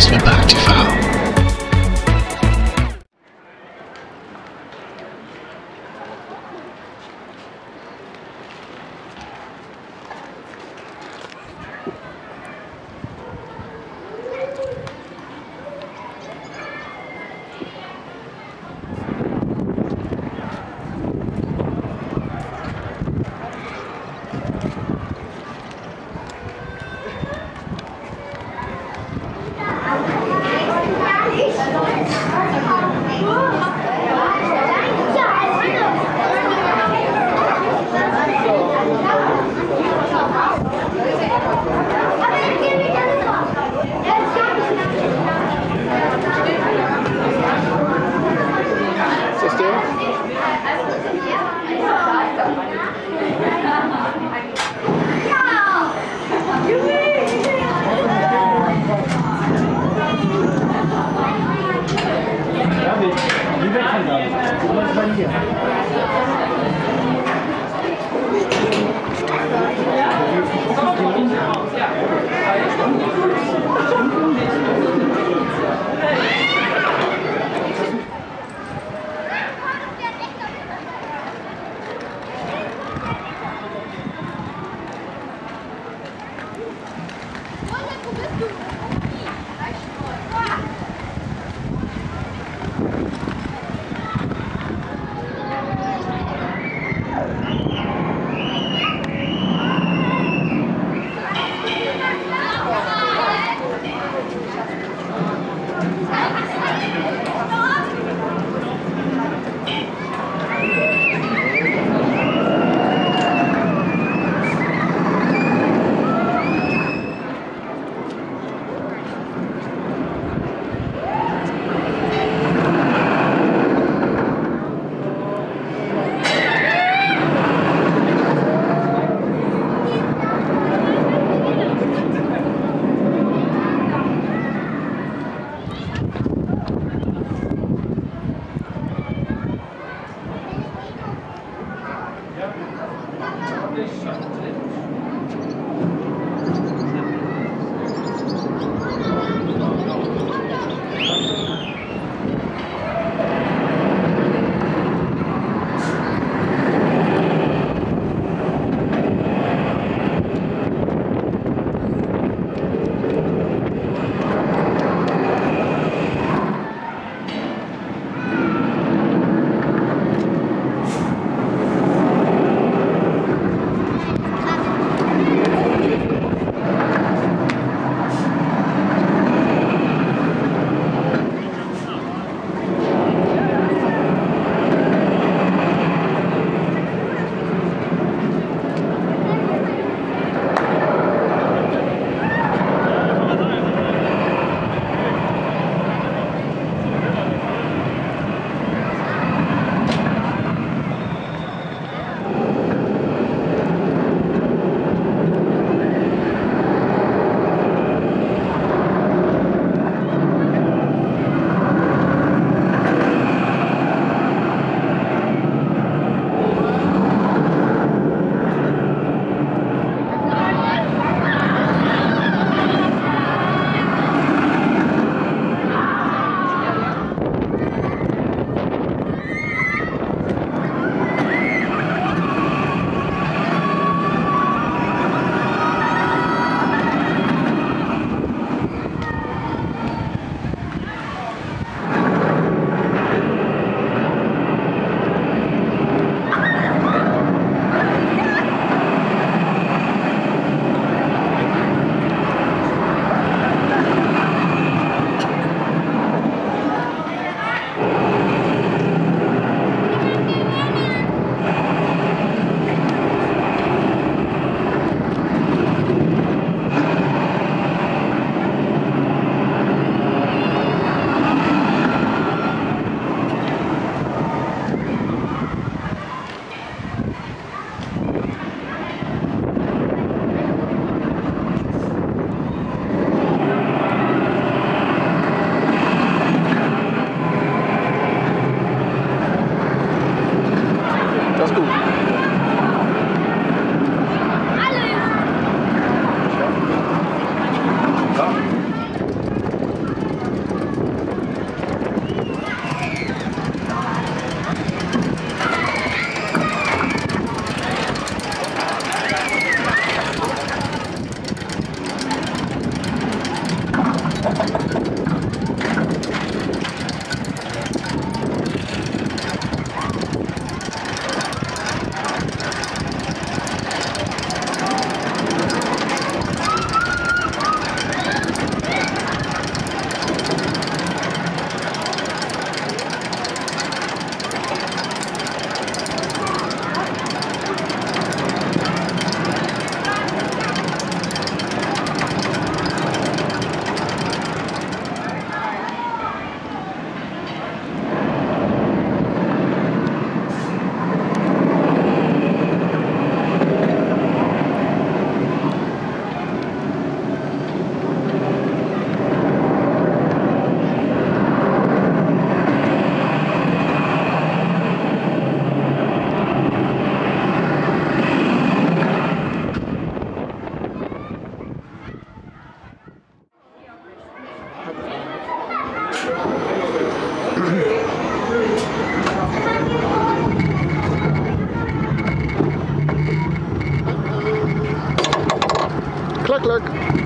som är back to foul. Click click.